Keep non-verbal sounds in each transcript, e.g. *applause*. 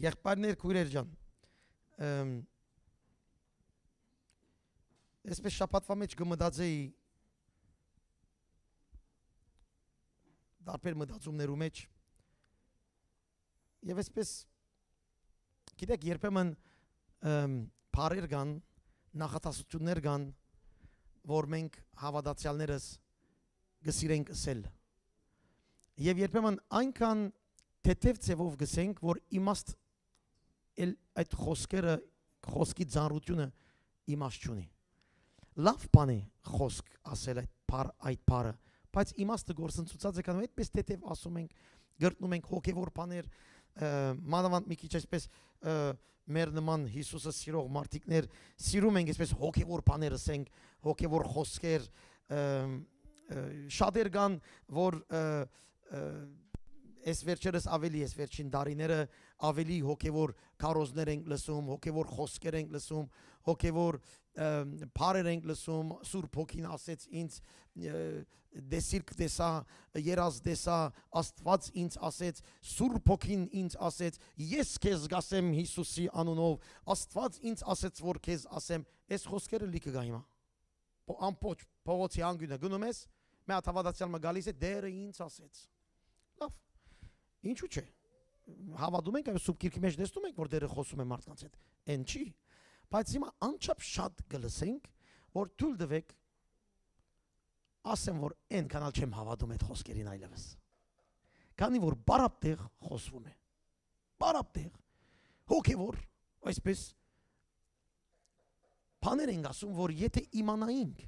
Եղբայրներ, քույրեր ջան։ Այսպես շապատվա մեջ կմտածեի դարբեր մտածումներու մեջ եւ այսպես գիտեք երբեմն բարեր կան նախատասություններ կան որ մենք հավատացյալներս գսիրենք ասել եւ երբեմն այնքան թեթև ցևով գսենք որ իմաստ էլ այդ խոսքերը խոսքի ծանրությունը իմաստ չունի լավ բան է խոսք ասել այդ բար այդ բառը բայց իմաստը գործընծուցած է կանում այդպես թեթև ասում ենք գրտնում ենք հոգևոր բաներ մանավանդ մի քիչ այսպես մեր նման Հիսուսը սիրող մարդիկներ սիրում ենք այսպես հոգևոր բաներ ասենք հոգևոր խոսքեր շատեր կան որ այս վերջերս ավելի այս վերջին դարիները ավելի հոգևոր քարոզներ ենք լսում, հոգևոր խոսքեր ենք լսում, հոգևոր բարեր ենք լսում, Սուրբ Հոգին ասեց ինձ դեսիրք դեսա, երազ դեսա, Աստված ինձ ասեց, Սուրբ Հոգին ինձ ասեց, ես քեզ գասեմ Հիսուսի անունով, Աստված ինձ ասեց, որ քեզ ասեմ, այս խոսքերը լիքը գա հիմա։ Ամփոչ փողոցի անգյունը գնում ես, մի հատ հավատացյալ մը գալիս է, դերը ինձ ասեց։ Լավ։ Ինչու՞ չէ։ Հավատում ենք, այո, սուբ քիրքի մեջ տեսնում ենք, որ դերը խոսում է մարդկանց հետ։ Էն չի։ Բայց հիմա անչափ շատ գլսենք, որ թույլ տվեք ասեմ, որ այն կանալ չեմ հավատում այդ խոսքերին այլևս։ Քանի որ բարապտեղ խոսվում է։ Բարապտեղ հոգևոր, այսպես բաներ են ասում, որ եթե իմանայինք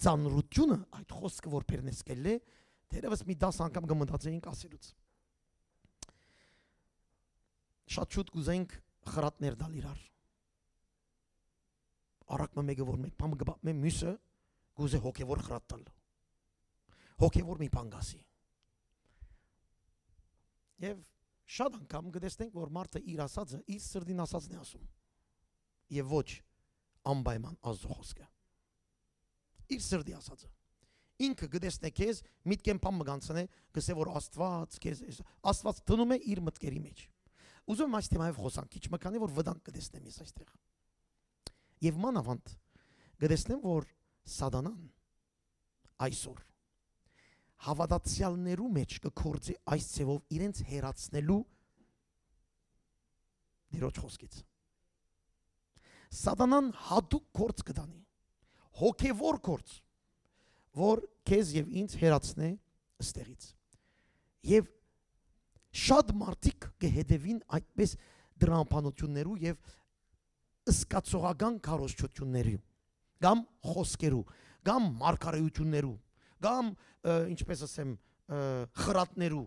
ծանրությունը այդ խոսքը որ բերնեսկել է, դերևս մի 10 անգամ կմտածեինք ասելուց։ Շատ շուտ կուզենք խրատներ դալ իրար արակը մեկը որ մեկ բան կբա մե մյուսը գուզե հոգևոր խրատ տալ հոգևոր մի բան գասի եւ շատ անգամ կտեսնենք որ մարդը իր ասածը իր սրդին ասածն է ասում եւ ոչ անպայման ազո խոսքը իր սրդի ասածը ինքը գտեսնե քեզ միտքեն բան մգանցնե գսե որ աստված քեզ աստված դնում է իր մտքերի մեջ ուզում եմ այս թեմայով խոսանք քիչ մկանի որ վտանգ կտեսնեմ ես այստեղ Եվ մանավանդ գտեսնեմ, որ սատանան այսօր հավատացյալներու մեջ կկործի այս ցևով իրենց հերացնելու դիրոջ խոսքից։ Սատանան հատուկ կորց կդանի։ Հոգևոր կորց, որ քեզ եւ ինձ հերացնե ըստեղից։ Եվ շատ մարդիկ կհետևին այդպես դրամապանություններու եւ սկացողական քարոզչությունների կամ խոսքերու կամ մարգարեություններու կամ ինչպես ասեմ խրատներու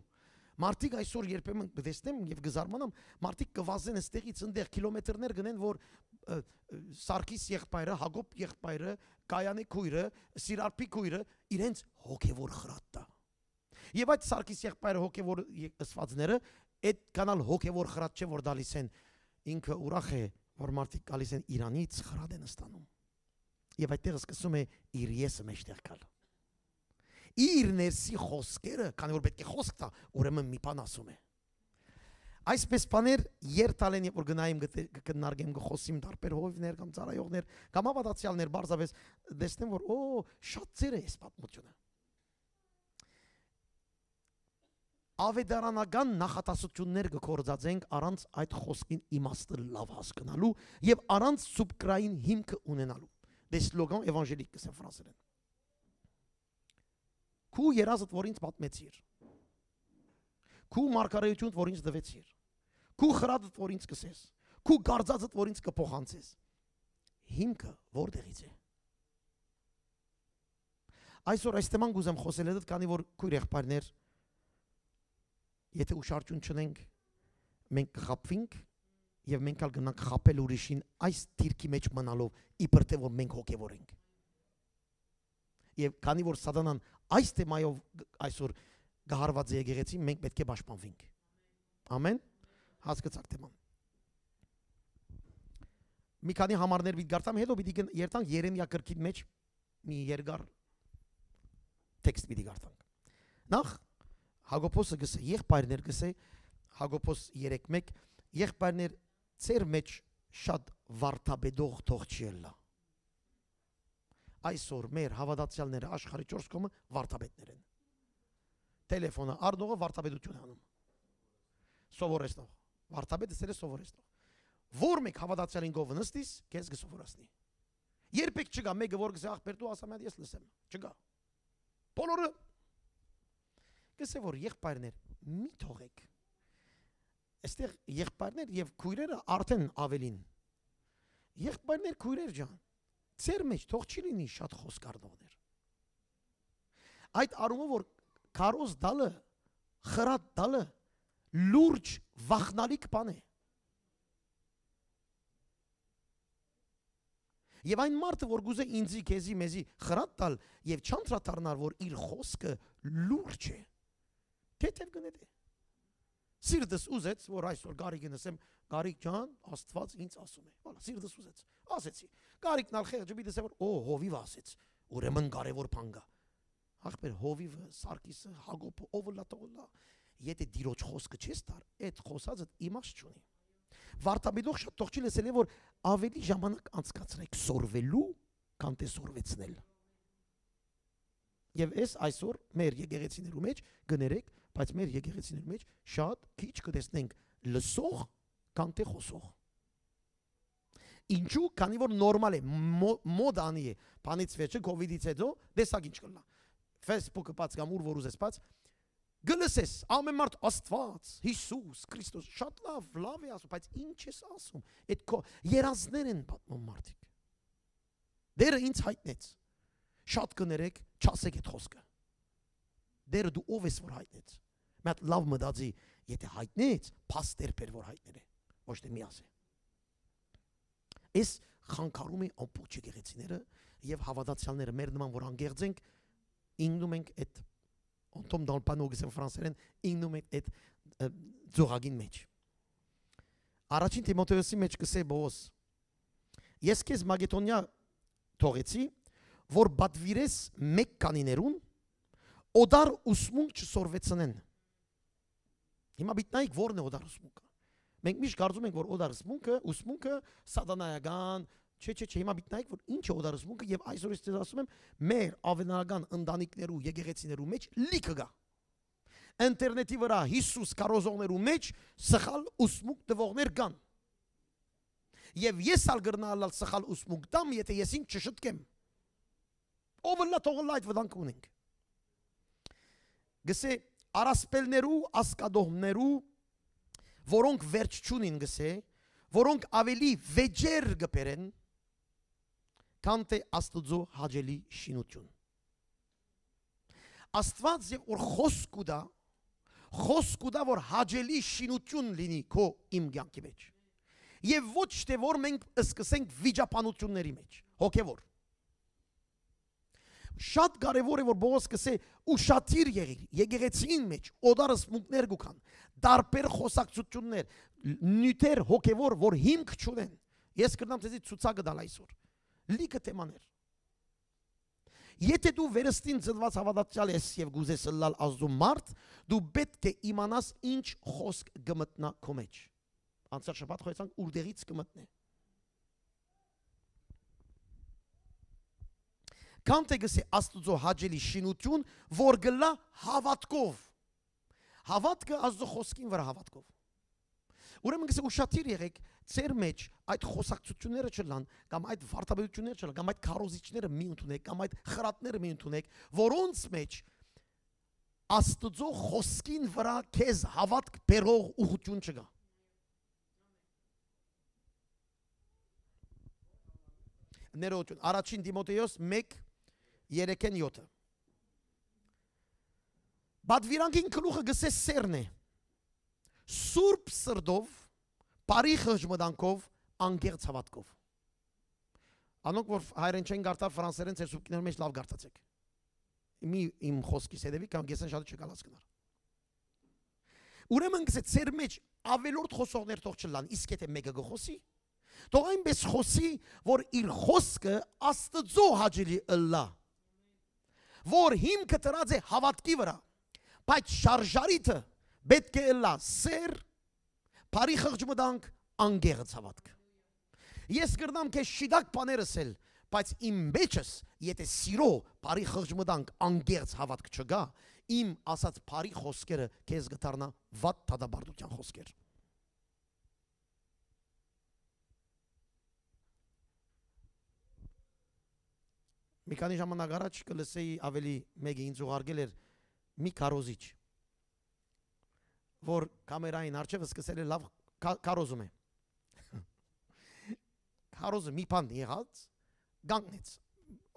Մարդիկ այսօր երբեմն կտեսնեմ եւ կզարմանամ, մարդիկ կվազեն այստեղից այնտեղ կիլոմետրներ գնեն, որ Սարգիս եղբայրը, Հակոբ եղբայրը, Կայանի քույրը, Սիրարփի քույրը իրենց հոգևոր խրատ տա։ Եվ այդ Սարգիս եղբայրը հոգևոր ըսվածները այդ կանալ հոգևոր խրատ չէ որ դալիս են. ինքը ուրախ է որ մարդիկ գալիս են Իրանից խրադ են ստանում։ Եվ այդտեղ սկսում է իր եսը մեջտեղ գալ։ Իր ներսի խոսքերը, քանի որ պետք է խոսք տա, ուրեմն մի բան ասում է։ Այսպես բաներ երթալեն, երբ որ գնայիմ կնարգեմ գխոսիմ դարբեր հովիվներ կամ ծառայողներ կամ հավատացյալներ բարձավես դեսնեմ որ օ շատ ծեր է այս պատմությունը ավետարանական նախատասություններ կկործածենք առանց այդ խոսքին իմաստը լավ հասկանալու եւ առանց սուբկրային հիմքը ունենալու։ Դե սլոգան էվանժելիկ կսեմ ֆրանսերեն։ Քու երազդ որ ինձ պատմեցիր։ Քու մարգարեություն որ ինձ դվեցիր։ Քու խրատդ որ ինձ կսես։ Քու գարձածդ որ ինձ կփոխանցես։ Հիմքը որտեղից է։ Այսօր այս թեման գուզեմ խոսել այդ քանի որ քույր եղբայրներ Եթե ուշարություն չունենք, մենք կխապվենք եւ մենք ալ գնանք խապել ուրիշին այս դիրքի մեջ մնալով իբր թե որ մենք հոգևոր ենք։ Եվ քանի որ սատանան այս թեմայով այսօր գահարված է եկեղեցի, մենք պետք է պաշտպանվենք։ Ամեն։ Հասկացաք թեման։ Մի քանի համարներ պիտի գարտամ, հետո պիտի երթանք Երեմիա գրքի մեջ մի երկար տեքստ պիտի գարտանք։ Նախ Հակոբոսը գսե եղբայրներ գսե Հակոբոս 3:1 եղբայրներ ծեր մեջ շատ վարտաբեդող թող չի ելնա այսօր մեր հավատացյալները աշխարհի 4 կողմը վարտաբետներ են տելեֆոնը առնողը վարտաբեդություն անում սովորեցնող վարտաբետը սերը սովորեցնող որ մեկ հավատացյալին գով նստիս քեզ կսովորացնի երբեք չգա մեկը որ գսե ախպեր դու ասա մեծ ես լսեմ չգա բոլորը գսե որ եղբայրներ մի թողեք այստեղ եղբայրներ եւ քույրերը արդեն ավելին եղբայրներ քույրեր ջան Ձեր մեջ թող չի լինի շատ խոսկարդողներ։ Այդ արումով որ քարոզ դալը, խրատ դալը լուրջ վախնալիք բան է։ Եվ այն մարդը, որ գուզե ինձի, քեզի, մեզի խրատ տալ եւ չանդրադառնալ, որ իր խոսքը լուրջ է։ Թեթև գնեթե։ Սիրտս ուզեց, որ այսօր Գարիկին ասեմ, Գարիկ ջան, Աստված ինձ ասում է։ Voilà, սիրտս ուզեց։ Ասեցի։ Գարիկն ալ խեղճը մի տեսա որ օ հովիվ ասեց։ Ուրեմն կարևոր բան կա։ Ախպեր հովիվը, Սարգիսը, Հակոբը, ով լա տողլա։ Եթե դիրոջ խոսքը չես տար, այդ խոսածը իմաստ չունի։ Վարտաբիդող շատ թող չի լսել որ ավելի ժամանակ անցկացրեք սորվելու, քան թե սորվեցնել։ Եվ այս այսօր մեր եկեղեցիներու մեջ գներեք, բայց մեր եկեղեցիներու մեջ շատ քիչ կտեսնենք լսող քան թե խոսող։ Ինչու, քանի որ նորմալ է, մոդանի է, բանից վերջը կոവിഡից հետո դեսակ ինչ կլա։ Facebook-ը բաց կամ ուր որ ուզես բաց գլսես ամեն մարդ Աստված, Հիսուս, Քրիստոս, շատ լավ, լավ է ասում, բայց ինչ ես ասում։ Այդ քո երազներ են պատմում մարդիկ։ Դերը ինձ հայտնեց։ Շատ կներեք, չասեք այդ խոսքը։ Դերը դու ով ես որ հայտնեց։ Մի հատ լավ մտածի, եթե հայտնեց, փաստեր բեր որ հայտներ է, ոչ թե մի ասե։ Այս խանգարում է ամբողջ եկեղեցիները եւ հավատացյալները մեր նման որ անգերձ ենք ինգնում ենք այդ on dans le panneau c'est ֆրանսերեն ինգնում ենք այդ ձողագին մեջ Առաջին Տիմոթեոսի մեջ կսե Բոս Ես քեզ Մագետոնիա թողեցի որ բատվիրես մեկ կանիներուն օդար ուսմունք չսորվեցնեն Հիմա բիտնայիկ ո՞րն է օդար ուսմունքը Մենք միշտ կարծում ենք, որ օդարսմունքը, ուսմունքը սատանայական, չէ, չէ, չէ, հիմա միտնայեք, որ ինչ է օդարսմունքը եւ այսօր ես ասում եմ, մեր ավենական ընտանիքներու, եկեղեցիներու մեջ լիքը գա։ Ինտերնետի վրա Հիսուս կարոզողներու մեջ սխալ ուսմունք տվողներ կան։ Եվ ես ալ գրնալալ սխալ ուսմունք տամ, եթե ես ինձ չշտկեմ։ Ով լա թողլ այդ վտանգ ունենք։ Գսե արասպելներու, ասկադողներու որոնք վերջ չունին գսե, որոնք ավելի վեճեր գբերեն, քան թե Աստծո հաջելի շինություն։ Աստված եւ որ խոսք ուտա, խոսք ուտա որ հաջելի շինություն լինի քո իմ կյանքի մեջ։ Եվ ոչ թե որ մենք սկսենք վիճապանությունների մեջ, հոգևոր շատ կարևոր է որ Բողոս կսե ուշադիր եղիր եկեղեցին մեջ օդարս մունքներ գուքան տարբեր խոսակցություններ, նյութեր հոգևոր, որ հիմք չունեն։ Ես կրնամ ցեզի ցուցակը դալ այսօր։ Լիքը թեմաներ։ Եթե դու վերստին ծնված հավատացյալ ես եւ գուզես լալ ազդու մարդ, դու պետք է իմանաս ինչ խոսք կմտնա քո մեջ։ Անցած շաբաթ խոսանք ուրդեղից կմտնե։ Կանտեգսի աստուծո հաջելի շինություն, որ գլա հավատքով Հավատքը Աստծո խոսքին վրա հավատքով։ Ուրեմն գսե ուշադիր եղեք ծեր մեջ այդ խոսակցությունները չլան կամ այդ վարտաբերությունները չլան կամ այդ քարոզիչները մի ընդունեք կամ այդ խրատները մի ընդունեք, որոնց մեջ Աստծո խոսքին վրա քեզ հավատք բերող ուղություն չկա։ Ներողություն, առաջին Տիմոթեոս 1 3-ն 7 Բադվիրանքին գլուխը գսես սերն է։ Սուրբ սրդով, բարի խժմտանքով, անկեղծ հավատքով։ Անոնք որ հայերեն չեն գարտար ֆրանսերեն ծեր սուբկիներ մեջ լավ գարտացեք։ Մի իմ խոսքիս հետևի կամ գեսեն շատ չկալ հասկնար։ Ուրեմն գսե ծեր մեջ ավելորդ խոսողներ թող չլան, իսկ եթե մեկը գխոսի, թող այնպես խոսի, որ իր խոսքը Աստծո հաջելի ըլլա։ Որ հիմքը տրած է հավատքի վրա բայց շարժարիթը պետք է լա սեր, Բարի խղճ մտանք, անգեղծ հավատք։ Ես կրնամ քեզ շիդակ բաներ ասել, բայց իմ մեջս, եթե սիրո բարի խղճ մտանք, անգեղծ հավատք չգա, իմ ասած բարի խոսքերը քեզ գտարնա վատ թադաբարդության խոսքեր։ Մի քանի ժամանակ առաջ կլսեի ավելի մեկը ինձ ուղարկել էր մի կարոզիչ որ կամերային արջևը սկսել է լավ կարոզում է *laughs* կարոզը մի բան եղած գանգնեց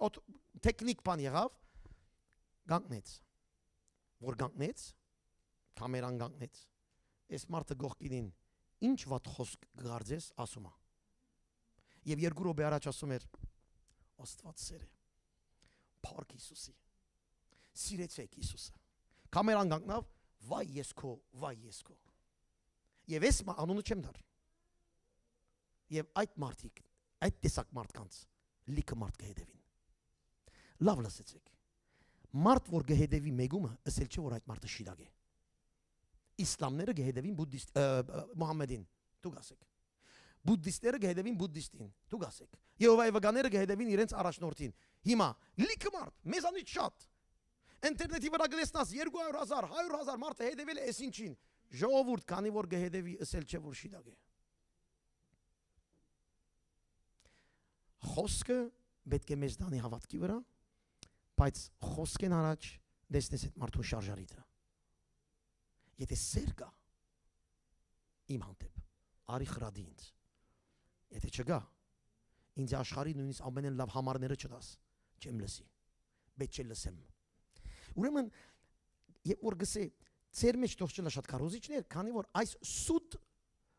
օդ տեխնիկ բան եղավ գանգնեց որ գանգնեց կամերան գանգնեց այս մարդը գողքին ինչ վատ խոսք գարձես ասում է եւ երկու րոպե առաջ ասում էր աստված սեր է Փառք Հիսուսի։ Սիրեցեք Հիսուսը։ Կամերան կանգնավ, վայ ես քո, վայ ես քո։ Եվ ես անունը չեմ դար։ Եվ այդ մարդիկ, այդ տեսակ մարդկանց լիքը մարդ կհետևին։ Լավ լսեցեք։ Մարդ որ կհետևի մեգումը, ասել չէ որ այդ մարդը շիրակ է։ Իսլամները կհետևին բուդդիստ Մուհամմեդին։ Դուք ասեք բուդդիստները կհետևին բուդդիստին։ Դուք ասեք։ Եհովայի վկաները կհետևին իրենց առաջնորդին։ Հիմա լիքը մարդ, մեզանից շատ։ Ինտերնետի վրա գտեսնաս 200.000, 100.000 մարդը հետևել է այս ինչին։ Ժողովուրդ, քանի որ կհետևի, ասել չէ որ շիդակ է։ Խոսքը պետք է մեզ դանի հավատքի վրա, բայց խոսքեն առաջ դեսնես այդ մարդու շարժարիթը։ Եթե սեր կա իմ հանդեպ, արի խրադի ինձ։ Եթե չգա, ինձ աշխարհի նույնիսկ ամենեն լավ համարները չտաս չեմ լսի։ Պետք չէ լսեմ։ Ուրեմն երբ որ գսե ծեր մեջ թող չլա շատ կարոզիչներ, քանի որ այս սուտ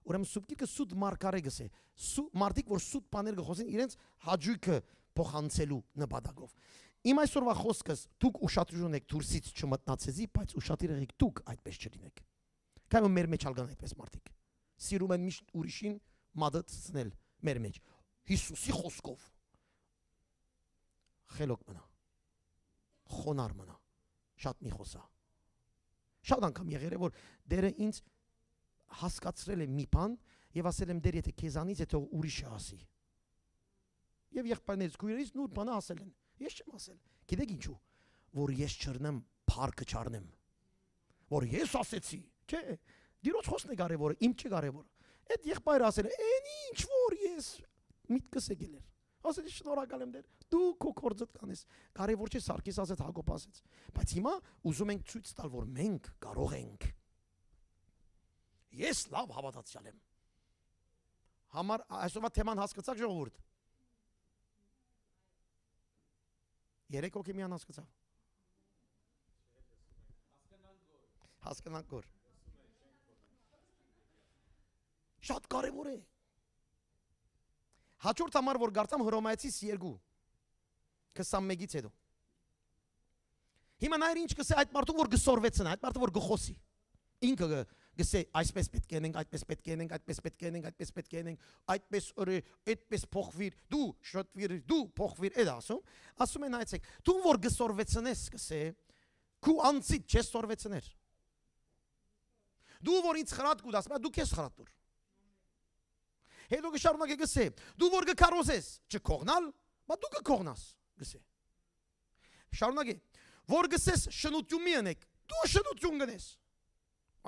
ուրեմն սուբկիկը սուտ մարկարե գսե։ Սու մարդիկ որ սուտ բաներ գխոսեն իրենց հաջույքը փոխանցելու նպատակով։ Իմ այսօրվա խոսքս դուք ուշադրություն եք դուրսից չմտնացեզի, բայց ուշադիր եղեք դուք այդպես չլինեք։ Կամ մեր մեջ ալգան այդպես մարդիկ։ Սիրում են միշտ ուրիշին մադացնել մեր մեջ։ Հիսուսի խոսքով խելոք մնա։ Խոնար մնա։ Շատ մի խոսա։ Շատ անգամ եղել է որ դերը ինձ հասկացրել է մի բան եւ ասել եմ դեր եթե քեզանից թող ուրիշը ասի։ Եվ եղբայրներից քույրերից նույն բանը ասել են։ Ես չեմ ասել։ Գիտեք ինչու։ Որ ես չռնեմ փառքը չառնեմ։ Որ ես ասեցի, չէ։ Դիրոց խոսքն է կարևորը, իմ չի կարևորը։ Այդ եղբայրը ասել է, «Էն ինչ որ ես միտքս եկել էր»։ Ասել շնորհակալ եմ դեր։ Դու քո կորձդ կանես։ Կարևոր չէ Սարգիս ասեց, Հակոբ ասեց։ Բայց հիմա ուզում ենք ցույց տալ, որ մենք կարող ենք։ Ես լավ հավատացյալ եմ։ Համար այսօրվա թեման հասկացաք ժողովուրդ։ Երեք հոգի միան հասկացավ։ Հասկանանք գոր։ Շատ կարևոր է։ Հաջորդ համար որ գարտամ Հռոմայացիս 2 21-ից հետո։ Հիմա նայր ինչ կսե այդ մարդու որ գսորվեցն, այդ մարդը որ գխոսի։ Ինքը գսե այսպես պետք է ենք, այդպես պետք է ենք, այդպես պետք է ենք, այդպես պետք է ենք, այդպես օրը, այդպես փոխվիր, դու շոտվիր, դու փոխվիր, այդ ասում։ Ասում են այցեք, դու որ գսորվեցնես կսե, քու անցիդ չես սորվեցներ։ Դու որ ինձ խրատ կուտաս, դու քեզ խրատ դուր։ Հետո կշարունակե գսե, դու որ կկարոզես, չկողնալ, բա դու կկողնաս, գսե։ Շարունակե, որ գսես շնություն մի անեք, դու շնություն գնես։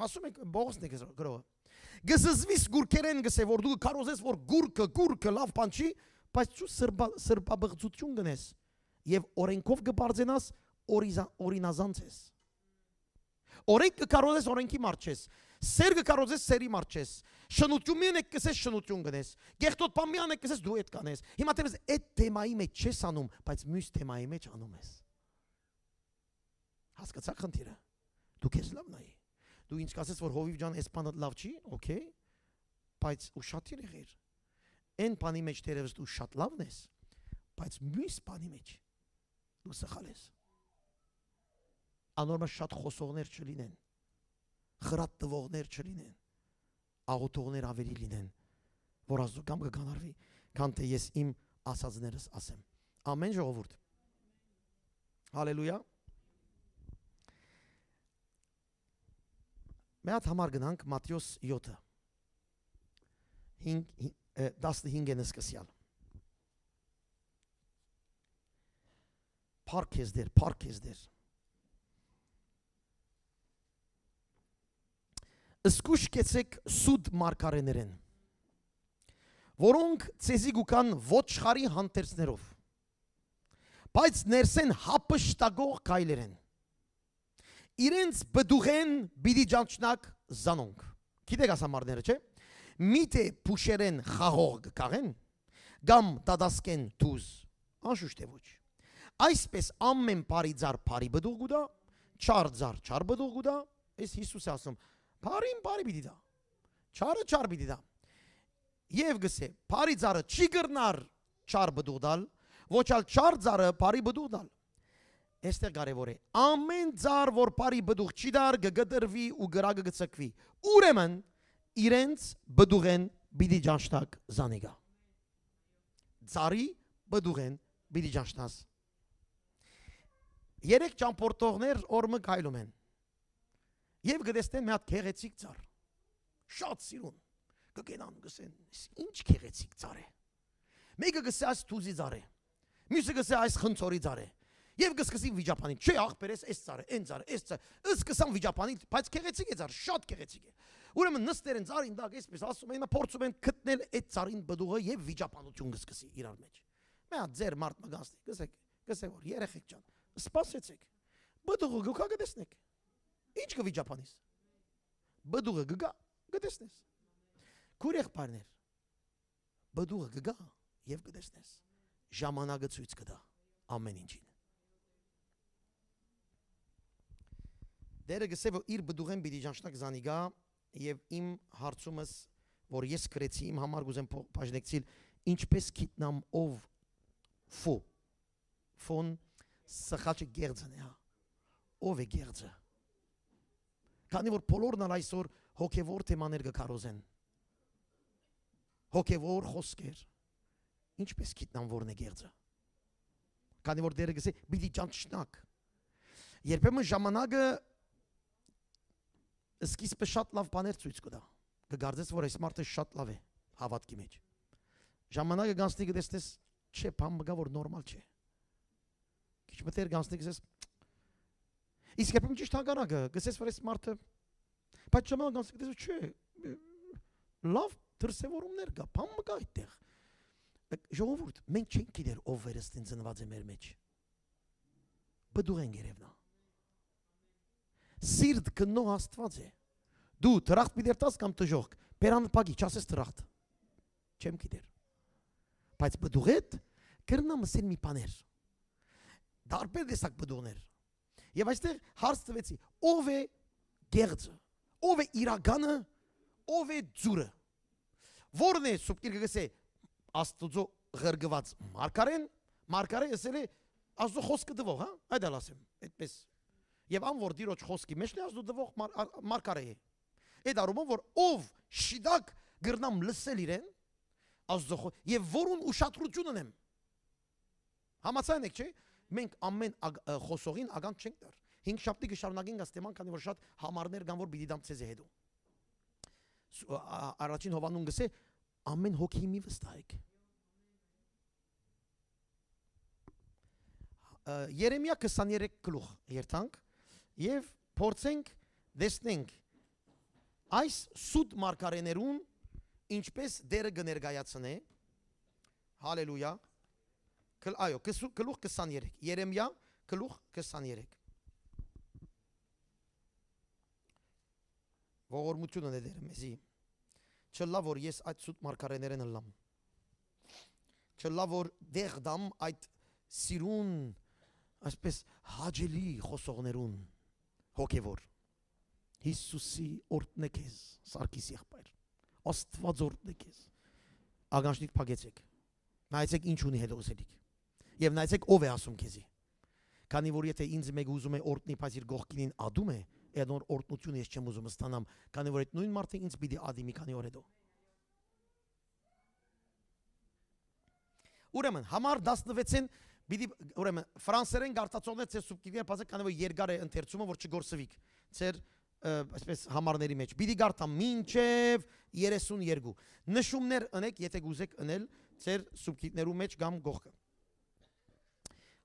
Ասում եք բողոսն եք գրողը։ Գսզվիս գուրքերեն գսե, որ դու կարոզես, որ գուրքը, գուրքը լավ բան չի, բայց դու սրբա սրբաբղծություն գնես եւ օրենքով կբարձենաս օրինազանց ես։ Օրենք կկարոզես, օրենքի մարդ չես։ Սեր կկարոզես, սերի մարդ չես։ Շնություն մի եք կսես շնություն գնես։ Գեղտոտ բան մի անեք կսես դու այդ կանես։ Հիմա դեռ այդ թեմայի մեջ չես անում, բայց մյուս թեմայի մեջ անում ես։ Հասկացա խնդիրը։ Դու քեզ լավ նայի։ Դու ինձ կասես որ հովիվ ջան, այս բանը լավ չի, օքեյ։ Բայց ուշադիր եղիր։ Այն բանի մեջ դերևս դու շատ լավն ես, բայց մյուս բանի մեջ դու սխալ ես։ Անորմալ շատ խոսողներ չլինեն խրատ տվողներ չլինեն աղոթողներ ավելի լինեն, որ Աստծո կամքը կանարվի, քան թե ես իմ ասածներս ասեմ։ Ամեն ժողովուրդ։ Հալելույա։ Մի հատ համար գնանք Մատթեոս 7-ը։ 5 15-ն սկսյալ։ Փարք ես դեր, փարք ես դեր։ Սկուշ կեցեք սուդ մարգարեներեն, որոնք ցեզի գուկան ոչխարի հանտերցներով, բայց ներսեն հապշտագող կայլերեն։ Իրենց բդուղեն բիդի ջանչնակ զանոնք։ Գիտեք ասամարները, չէ՞։ Միթե փուշերեն խաղող կաղեն, գամ տադասկեն դուզ, անշուշտ է ոչ։ Այսպես ամեն բարի ձար բարի բդուղ գուտա, չար ձար չար բդուղ գուտա, այս Հիսուս է բարին բարի պիտի դա։ Չարը չար պիտի դա։ Եվ գսե, բարի ձարը չի գրնար չար բդուղ դալ, ոչ ալ չար ձարը բարի բդուղ դալ։ Այստեղ կարևոր է։ Ամեն ձար, որ բարի բդուղ չի դար, կգդրվի ու գրագը գցկվի։ Ուրեմն իրենց բդուղեն բիդի ջանշտակ զանիգա։ Ձարի բդուղեն բիդի ջանշտաս Երեք ճամփորդողներ օրը գայլում են։ Եվ գտեսնեն մի հատ քեղեցիկ ծառ։ Շատ սիրուն։ Կգենան գսեն, ինչ քեղեցիկ ծառ է։ Մեկը գսե այս թուզի ծառ է։ Մյուսը գսե այս խնցորի ծառ է։ Եվ կսկսին վիճապանին, չէ աղբերես այս ծառը, այն ծառը, այս ծառը, ըստ կսան վիճապանին, բայց քեղեցիկ է ծառ, շատ քեղեցիկ է։ Ուրեմն նստեր են ծառին դակ, այսպես ասում են, փորձում են գտնել այդ ծառին բդուղը եւ վիճապանություն կսկսի իրար մեջ։ Մի հատ ձեր մարդ մգանցնի, գսեք, գսեք որ երեխեք ջան, սպասեցեք։ Բդուղը գուկա գտեսնեք։ Ինչ կվիճապանիս։ Բդուղը գգա, գտեսնես։ Քուր եղբայրներ։ Բդուղը գգա եւ գտեսնես։ Ժամանակը ցույց կտա ամեն ինչին։ Դերը գսե որ իր բդուղեն պիտի ջանշնակ զանիգա եւ իմ հարցումս որ ես գրեցի իմ համար գուզեմ բաժնեկցիլ ինչպես գիտնամ ով ֆո ֆոն սխաճը գերձն է հա ով է գերձը քանի որ բոլորն ալ այսօր հոգևոր թեմաներ կկարոզեն հոգևոր խոսքեր ինչպես գիտնան որն է գերձը քանի որ դերը գսե բիդի ճանչնակ երբեմն ժամանակը սկիզբը շատ լավ բաներ ցույց կտա կգարձես որ այս մարդը շատ լավ է հավատքի մեջ ժամանակը գանցնի կտեսնես չէ բան մգա որ նորմալ չէ Քիչ մտեր գանցնի գսես Իսկ երբ ճիշտ հանգանակը գսես որ այս մարդը բայց ժամանակ գանցնի գսես չէ լավ դրսևորումներ կա, բան մկա այդտեղ։ Ժողովուրդ, մենք չենք գիտեր ով վերստին ծնված է մեր մեջ։ Բդուղ են երևնա։ Սիրտ կնո Աստված է։ Դու տրախտ մի դերտաս կամ տժող, բերան պագի, չասես տրախտ։ Չեմ գիտեր։ Բայց բդուղետ կրնա մսեն մի բաներ տարբեր տեսակ բդուղներ։ Եվ այստեղ հարց տվեցի, ով է գեղձը, ով է իրականը, ով է ձուրը։ Որն է սուպկիրքը գսե աստուծո ղրգված մարգարեն, մարգարեն ասել է աստծո խոսքը դվող, հա? Այդ էլ ասեմ, այդպես։ Եվ ան որ դիրոջ խոսքի մեջ է աստծո դվող մարգարե է։ Այդ առումով որ ով շիդակ գրնամ լսել իրեն, աստծո եւ որուն ուշադրություն ունեմ։ Համացան եք, չէ՞ մենք ամեն խոսողին ագանք չենք դար։ 5 շաբթի կշարունակենք այս թեման, քանի որ շատ համարներ կան, որ պիտի դամ ցեզի հետո։ Առաջին հովանուն գսե ամեն հոգի մի վստահեք։ Երեմիա 23 գլուխ երթանք եւ փորձենք տեսնենք այս սուտ մարգարեներուն ինչպես դերը կներկայացնե հալելույա այո, գլուխ 23, Երեմիա գլուխ 23։ Ողորմություն ունե դերը մեզի։ Չլա որ ես այդ սուտ մարգարեներեն լամ։ Չլա որ դեղ դամ այդ սիրուն այսպես հաջելի խոսողներուն հոգևոր Հիսուսի օրտնե քեզ Սարգիս եղբայր Աստված օրտնե քեզ ագանշնիկ փագեցեք նայեցեք ինչ ունի հետո ուսելիք Եվ նայեցեք ով է ասում քեզի։ Քանի որ եթե ինձ մեկ ուզում է օրտնի, բայց իր գողքին ադում է, այդ նոր օրտնություն ես չեմ ուզում ստանամ, քանի որ այդ նույն մարդը ինձ պիտի ադի մի քանի օր հետո։ Ուրեմն համար 16-ին պիտի ուրեմն ֆրանսերեն գարտացողներ ցեր սուբկիվեր բացը քանի որ երկար է ընթերցումը որ չգործվիկ։ Ցեր ը, այսպես համարների մեջ։ Պիտի գարտամ մինչև 32։ Նշումներ ընեք, եթե գուզեք ընել ձեր սուբկիտներու մեջ կամ գողքը։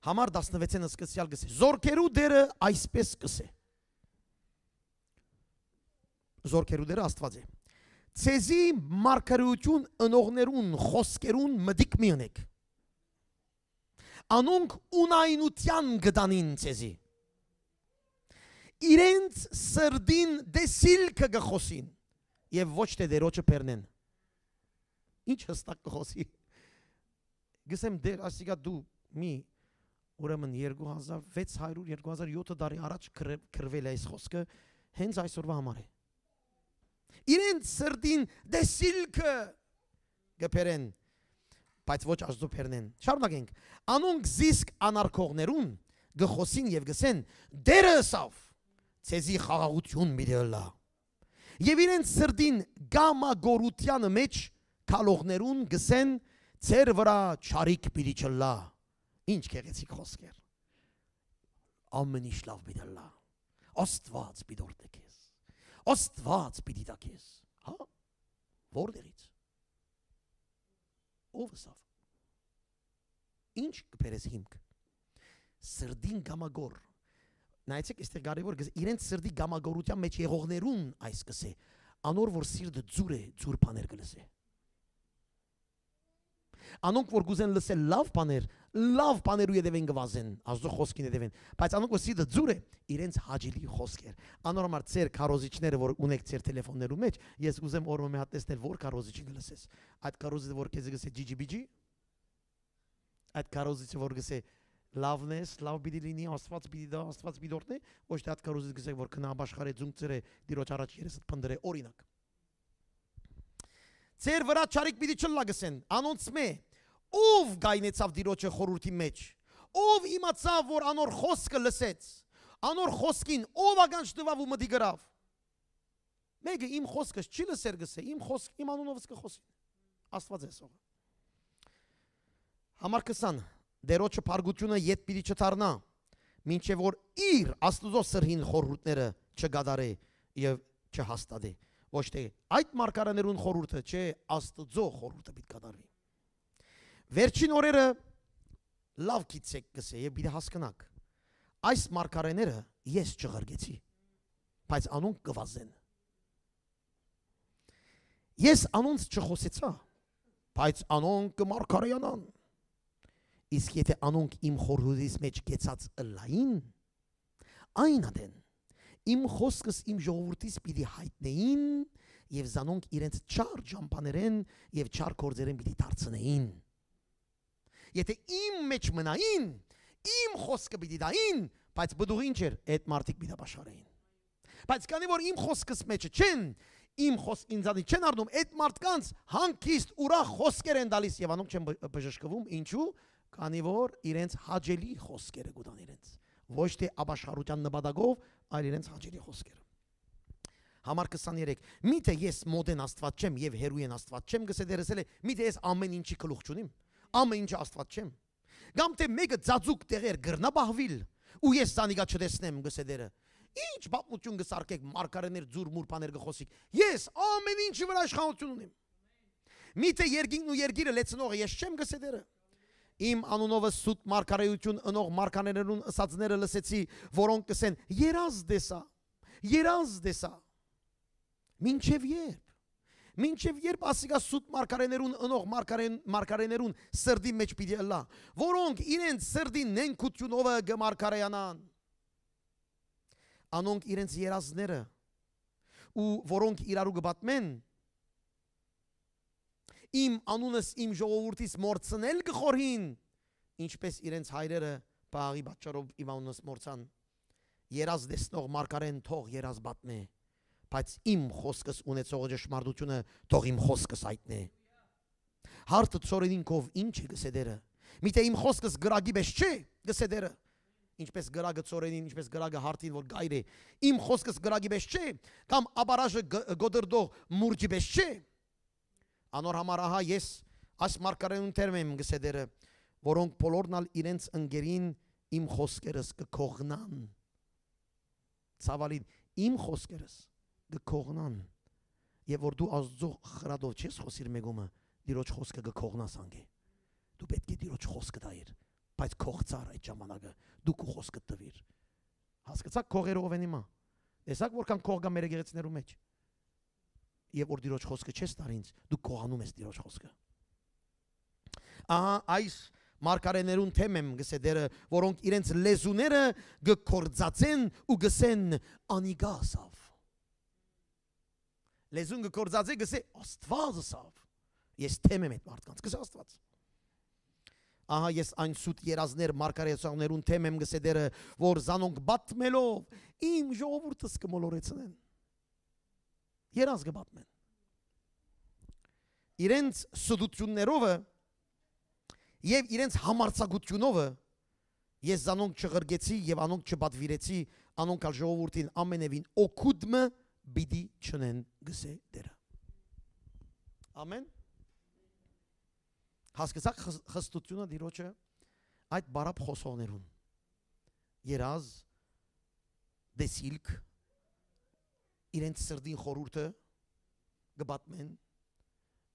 Համար 16-ը սկսյալ գսե։ Զորքերու դերը այսպես կսե։ Զորքերու դերը Աստված է։ Ցեզի մարգարեություն ընողներուն խոսքերուն մդիկ մի ունեք։ Անոնք ունայնության գտանին ցեզի։ Իրենց սրդին դեսիլքը գխոսին եւ ոչ թե դերոջը բեռնեն։ Ինչ հստակ գխոսի։ Գսեմ դեր ասիկա դու մի ուրեմն 2600 2007 տարի առաջ քրվել է այս խոսքը հենց այսօրվա համար է։ Իրենց սրդին դեսիլքը գբերեն բայց ոչ աստծո բեռնեն։ Շարունակենք։ Անոնք զիսկ անարքողներուն գխոսին եւ գսեն դերը սավ ցեզի խաղաղություն միդելա։ Եվ իրենց սրդին գամագորությանը մեջ քալողներուն գսեն ծեր վրա ճարիք պիտի չլա։ Ինչ գեղեցիկ խոսքեր։ Ամեն ինչ լավ պիտի լա։ Աստված պիտի օրդե քեզ։ Աստված պիտի դա քեզ։ Հա։ Որտեղից։ Ով սավ։ Ինչ կբերես հիմք։ Սրդին գամագոր նայեցեք այստեղ կարևոր գս իրենց սրդի գամագորության մեջ եղողներուն այս կսե անոր որ սիրտը ձուր է ձուր բաներ կլսե անոնք որ գուզեն լսել լավ բաներ լավ բաներու յետևեն գվազեն աստծո խոսքին յետևեն բայց անոնք որ սիրտը ձուր է իրենց հաջելի խոսքեր անորմալ ծեր կարոզիչները որ ունեք ծեր տելեֆոններու մեջ ես ուզեմ օրը մի հատ տեսնել որ կարոզիչի գլսես այդ կարոզիչը որ քեզ գսե ջիջիբիջի այդ կարոզիչը որ գսե լավն ես, լավ պիտի լինի, Աստված պիտի դա, Աստված պիտի օրտնի, ոչ թե հատ կարոզից գսեք, որ քնա աշխարհի ձունցերը դիրոջ առաջ երեսդ փնդրե օրինակ։ Ձեր վրա ճարիք պիտի չլա գսեն, անոնց մե, ով գայնեցավ դիրոջը խորուրդի մեջ, ով իմացավ, որ անոր խոսքը լսեց, անոր խոսքին ով ականջ տվավ ու մտի գրավ։ Մեկը իմ խոսքս չի լսեր գսե, իմ խոսք իմ անունովս կխոսի։ Աստված է սողը։ Համար 20 դերոջը փարգությունը յետ պիտի չթարնա մինչև որ իր աստուծո սրհին խորհուրդները չգադարե եւ չհաստատի ոչ թե այդ մարգարաներուն խորհուրդը չէ աստծո խորհուրդը պիտի կատարվի վերջին օրերը լավ գիտեք գսե եւ պիտի հասկանաք այս մարգարեները ես չղրգեցի բայց անոնք կվազեն ես անոնց չխոսեցա բայց անոնք կմարգարեյանան Իսկ եթե անոնք իմ խորհուրդից մեջ կեցած ըլային, այն ադեն իմ խոսքս իմ ժողովրդից պիտի հայտնեին եւ զանոնք իրենց չար ջամփաներեն եւ չար կորձերեն պիտի դարձնեին։ Եթե իմ մեջ մնային, իմ խոսքը պիտի դային, բայց բդուղ ինչ էր, այդ մարդիկ պիտի բաշարեին։ Բայց քանի որ իմ խոսքս մեջ չեն, իմ խոսք ինձանից չեն առնում, այդ մարդկանց հանկիստ ուրախ խոսքեր են տալիս եւ անոնք չեն բժշկվում, ինչու՞ քանի որ իրենց հաջելի խոսքերը գտան իրենց ոչ թե աբաշխարության նպատակով, այլ իրենց հաջելի խոսքերը։ Համար 23 Միթե ես մոդեն Աստված չեմ եւ հերույն Աստված չեմ գսե դերսել է միթե ես ամեն ինչի գլուխ չունիմ ամեն ինչը Աստված չեմ Գամ թե մեկը ծածուկ տեղեր գրնա բահվիլ ու ես ցանիգա չտեսնեմ գսե դերը Ինչ բապություն գսարկեք մարգարեներ ձուր մուր բաներ գխոսիկ ես ամեն ինչի վրա իշխանություն ունիմ Միթե երգինն ու երգիրը լեցնողը ես չեմ գսե դերը իմ անունովը սուտ մարգարեություն ընող մարգաներուն ըսածները լսեցի, որոնք կսեն երազ դեսա, երազ դեսա։ Մինչև երբ։ Մինչև երբ ասիկա սուտ մարգարեներուն ընող մարգարեն մարգարեներուն սրդի մեջ պիտի լա, որոնք իրենց սրդի նենքությունովը գմարգարեյանան։ Անոնք իրենց երազները ու որոնք իրարու գբատմեն իմ անունս իմ ժողովրդից մորցնել գխորհին ինչպես իրենց հայրերը բաղի բաճարով իմ անունս մորցան երազ դեսնող մարգարեն թող երազ բատնե բայց իմ խոսքս ունեցողը ճշմարտությունը թող իմ խոսքս այտնե հարթը ծորենինքով ինչ է գսեդերը միտե իմ խոսքս գրագի բես չէ գսեդերը ինչպես գրագը ծորենին, ինչպես գրագը հարթին, որ գայր է, իմ խոսքս գրագի բես չէ, կամ աբարաժը գոդրդող մուրջի բես չէ, Անոր համար ահա ես այս մարգարեուն թերմ եմ գսեդերը, որոնք բոլորնալ իրենց ընկերին իմ խոսքերս կքողնան։ Ցավալի իմ խոսքերս գկողնան եւ որ դու Աստծո խրադով չես խոսիր մեգումը դիրոջ խոսքը գկողնաս անգե դու պետք է դիրոջ խոսքը դայր բայց կողցար այդ ժամանակը դու քո խոսքը տվիր հասկացաք կողերը ով են հիմա տեսակ որքան կող կա մեր եկեղեցիներու մեջ եւ որ դիրոջ խոսքը չես տարինց դու կողանում ես դիրոջ խոսքը ահա այս մարգարեներուն թեմ եմ գսե դերը որոնք իրենց լեզուները գկորձացեն ու գսեն անիգասավ լեզուն գկորձացե գսե աստվածասավ ես թեմ եմ այդ մարդկանց գսե աստված ահա ես այն սուտ երազներ մարգարեացողներուն թեմ եմ գսե դերը որ զանոնք բատմելով իմ ժողովուրդս կմոլորեցնեն երազ կբատմեն իրենց սուդություններովը եւ իրենց համարցակությունովը ես զանոնք չղրգեցի եւ անոնք չբատվիրեցի անոնք ալ ժողովրդին ամենևին օկուդմը բիդի չնեն գսե դերը ամեն հասկացաք խստությունը դիրոջը այդ բարապ խոսողներուն երազ դեսիլք իրենց սրդին խորուրդը գբատմեն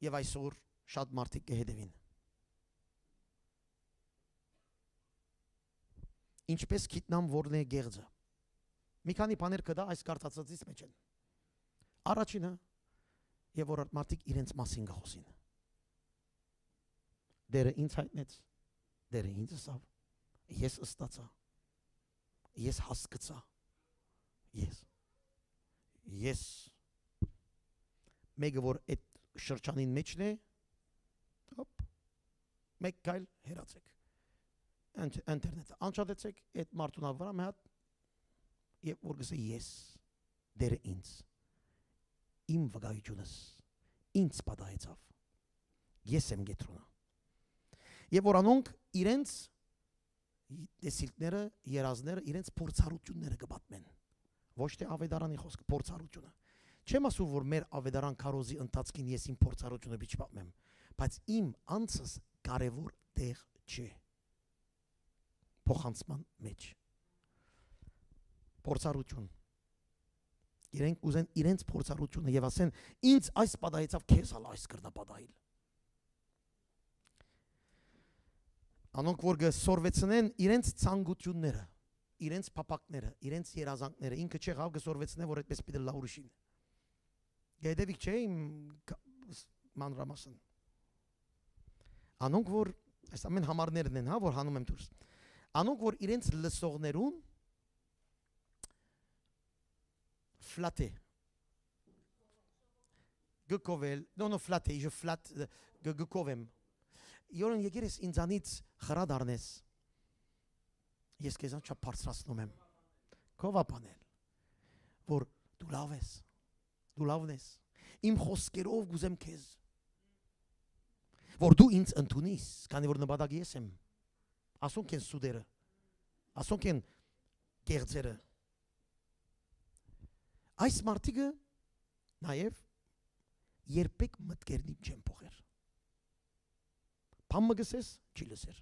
եւ այսօր շատ մարդիկ կհետևին ինչպես գիտնամ որն է գեղձը։ Մի քանի բաներ կդա այս կարծածածից մեջ են։ Առաջինը եւ որ մարդիկ իրենց մասին գխոսին։ Դերը ինձ հայտնեց, դերը ինձ ասավ, ես ըստացա, ես հասկացա, ես, ես, մեկը որ այդ շրջանին մեջն է, հոպ, մեկ կայլ հերացեք ինտերնետը անջատեցեք այդ մարդուն վրա մի հատ եւ որ գսե ես դերը ինձ իմ վկայությունս ինձ պատահեցավ ես եմ գետրոնը եւ որ անոնք իրենց դեսիլտները երազները իրենց փորձառությունները կպատմեն ոչ թե ավետարանի խոսքը փորձառությունը չեմ ասում որ մեր ավետարան քարոզի ընթացքին ես իմ փորձառությունը բիչ պատմեմ բայց իմ անցս կարևոր տեղ չէ փոխանցման մեջ փորձառություն իրենք ուզեն իրենց փորձառությունը եւ ասեն ինձ այս պատահեցավ քեզ հալ այս կրնա պատահիլ անոնք որ գսորվեցնեն իրենց ցանկությունները իրենց փապակները իրենց երազանքները ինքը չեղավ գսորվեցնե որ այդպես պիտի լա ուրիշին գեդեվիկ չէ իմ մանրամասն անոնք որ այս ամեն համարներն են հա որ հանում եմ դուրս անոնք որ իրենց լսողներուն ֆլատե գկովել նո նո ֆլատե je flat գկովեմ յորոն եկերես ինձանից խրադ առնես ես քեզան չափ բարձրացնում եմ. կովա բանել որ դու լավ ես դու լավն ես իմ խոսքերով գուզեմ քեզ որ դու ինձ ընդունիս քանի որ նպատակի ես եմ ասոնք են սուդերը ասոնք են գեղձերը այս մարտիկը նաև երբեք մտքերնի չեն փոխեր Փամը գսես չի լսեր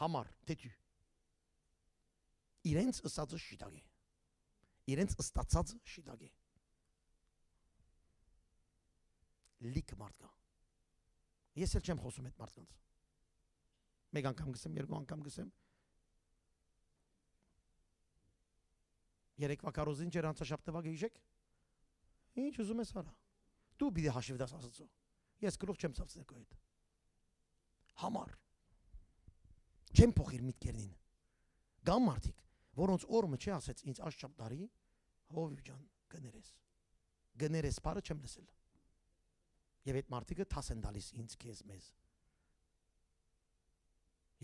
Համար տեթու իրենց ըսածը շիտագ է իրենց ըստացածը շիտագ է լիք մարդկա ես էլ չեմ խոսում այդ մարդկանց մեկ անգամ գսեմ, երկու անգամ գսեմ։ Երեկվա կարոզին ջեր անցաշաբթվա գիժեք։ Ինչ ուզում ես արա։ Դու պիտի հաշիվ դաս ասածո։ Ես գլուխ չեմ ցավցնել քո հետ։ Համար։ Չեմ փոխիր միտքերին։ Գամ մարդիկ, որոնց օրը չի ասեց ինձ աշճապ տարի, հովիվ ջան, գներես։ Գներես, բարը չեմ լսել։ Եվ այդ մարդիկը թաս են տալիս ինձ քեզ մեզ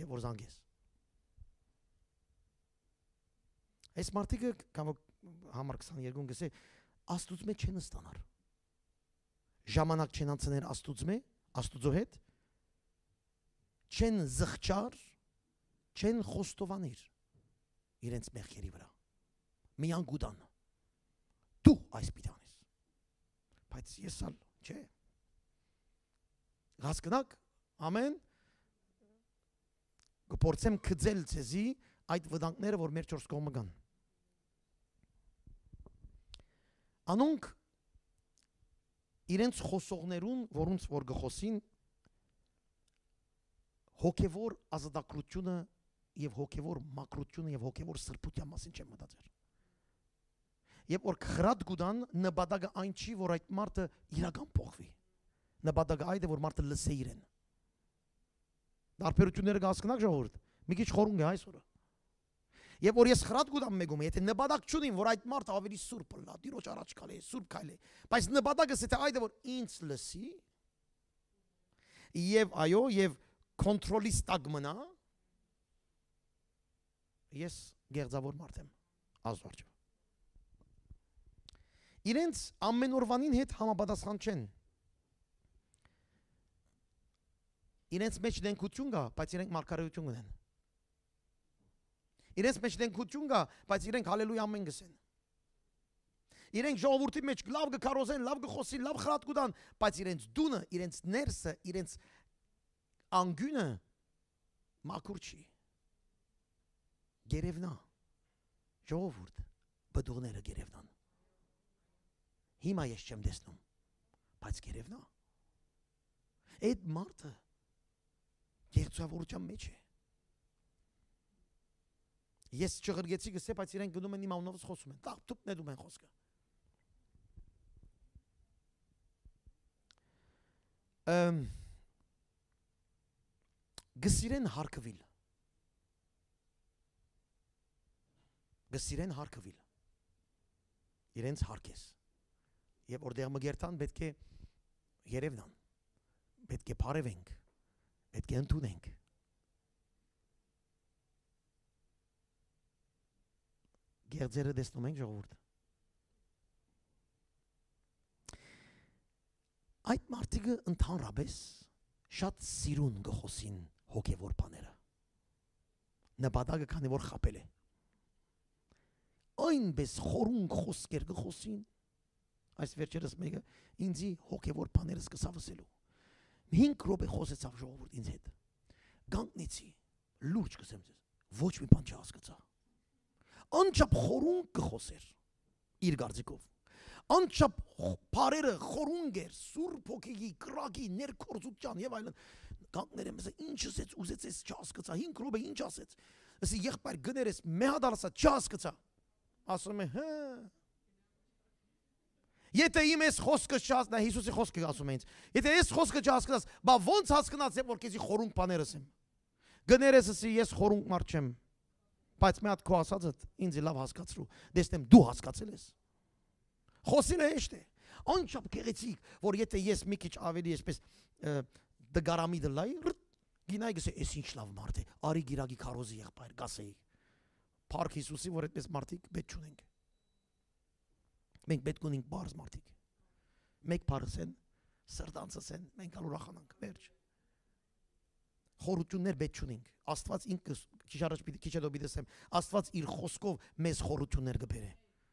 եւ որ զանգես։ Այս մարտիկը կամ համար 22-ն գսե աստուծո մեջ չեն ստանար։ Ժամանակ չեն անցներ աստուծո մեջ, աստուծո հետ։ Չեն զղճար, չեն խոստովանիր իրենց մեղքերի վրա։ Միան գուտան։ Դու այս պիտանես։ Բայց ես ալ, չէ։ Հասկնակ, ամեն կփորձեմ քծել ցեզի այդ վտանգները, որ մեր 4 կողմը կան։ Անոնք իրենց խոսողներուն, որոնց որ գխոսին հոգևոր ազատագրությունը եւ հոգևոր մակրությունը եւ հոգևոր սրբության մասին չեմ մտածեր։ Եվ որ քրատ գուդան նպատակը այն չի, որ այդ մարդը իրական փոխվի։ Նպատակը այդ է, որ մարդը լսե իրեն։ Դարբերությունները կհասկանաք ժողովուրդ։ Մի քիչ խորուն է այսօրը։ Եվ որ ես խրատ գուտամ մեգում, եթե նպատակ չունին, որ այդ մարդը ավելի սուրբ լա, դիրոջ առաջ գալի, սուրբ քայլի, բայց նպատակը եթե այդ է որ ինձ լսի, եւ այո, եւ կոնտրոլի ստակ մնա, ես գեղձավոր մարդ եմ, ազվարջը։ Իրենց ամեն օրվանին հետ համապատասխան չեն։ Իրենց մեջ դենքություն կա, բայց իրենք մարգարեություն ունեն։ Իրենց մեջ դենքություն կա, բայց իրենք հալելույա ամեն գսեն։ Իրենք ժողովրդի մեջ լավ կկարոզեն, լավ կխոսին, լավ խրատ կուտան, բայց իրենց դունը, իրենց ներսը, իրենց անգյունը մաքուր չի։ Գերևնա։ Ժողովուրդ, բդուղները գերևնան։ Հիմա ես չեմ տեսնում, բայց գերևնա։ Այդ մարդը Գերծավորության մեջ է։ Ես չղրգեցի գսե, բայց իրենք գնում են իմ անունով խոսում են։ Տաղ թուփ նետում են խոսքը։ Ամ գսիրեն հարկվիլ։ Գսիրեն հարկվիլ։ Իրենց հարկես։ Եվ որտեղ մգերտան պետք է երևնան։ Պետք է բարևենք պետք է ընդունենք։ Գերձերը տեսնում ենք ժողովուրդ։ Այդ մարդիկը ընդհանրապես շատ սիրուն գխոսին հոգևոր բաները։ Նպատակը քանի որ խապել է։ Այնպես խորուն խոսքեր գխոսին այս վերջերս մեկը ինձի հոգևոր բաները սկսավսելու 5 րոպե խոսեցավ ժողովուրդ ինձ հետ։ Գանտնիցի, լուրջ կսեմ ձեզ, ոչ մի բան չհասկացա։ Անչափ խորուն կխոսեր իր գարձիկով։ Անչափ բարերը խորունգ էր, սուրբ հոգի, կրակի, ներկորձության եւ այլն։ Գանտները մեզ ինչ ասեց, ուզեցես չհասկացա, 5 րոպե ինչ ասեց։ Ասի եղբայր գներես, մեհադալսա չհասկացա։ Ասում է, հա, Եթե իմ այս խոսքը չհասնա, Հիսուսի խոսքը ասում է ինձ։ Եթե այս խոսքը չհասկանաս, բա ո՞նց հասկանաս, որ քեզի խորունկ բաներս եմ։ Գներես ասի ես խորունկ մարդ չեմ։ Բայց մի հատ քո ասածը ինձ լավ հասկացրու։ Դեսնեմ դու հասկացել ես։ Խոսիլը հեշտ է։ Անչափ գեղեցիկ, որ եթե ես մի քիչ ավելի այսպես դգարամի դլայ, գինայ գսե, «Էս ինչ լավ մարդ է»։ Արի գիրագի քարոզի եղբայր, գասեի։ Փառք Հիսուսի, որ այդպես մարդիկ պետք չունենք։ Մենք պետք ունենք բարձ մարդիկ։ Մեկ բարձեն, սրտանցսեն, մենք ալ ուրախանանք, վերջ։ Խորություններ պետք չունենք։ Աստված ինքը քիչ առաջ պիտի քիչ հետո պիտի ասեմ, Աստված իր խոսքով մեզ խորություններ կբերե։